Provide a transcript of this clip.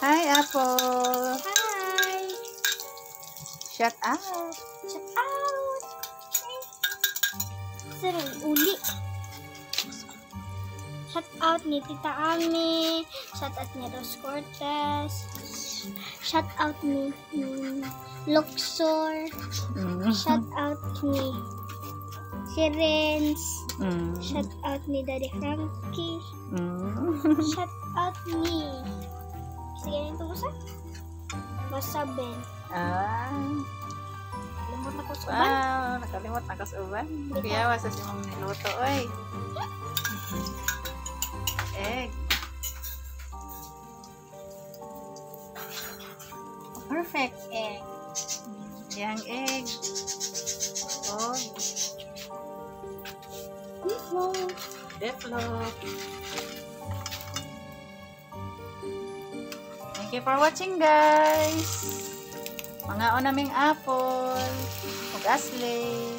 Hi, Apple. Hi! Shut up. Shout out! Sarang uli. Shout out ni Tita Ami. Shout out ni Ros Cortez. Shout out ni, ni Luxor. Mm. Shout out ni si Renz. Mm. Shout out ni Daddy Frankie. Mm. Shout out ni Sige rin ito basa? Basa Ben. Ah. Limot na ko sa uban. Wow, nakalimot na kas uban. Kaya wasa si mong niluto, oy. Egg. Perfect egg. Yang egg. Oh, Wow. deathlock. Thank you for watching, guys. Mga naming apple. Ug asli.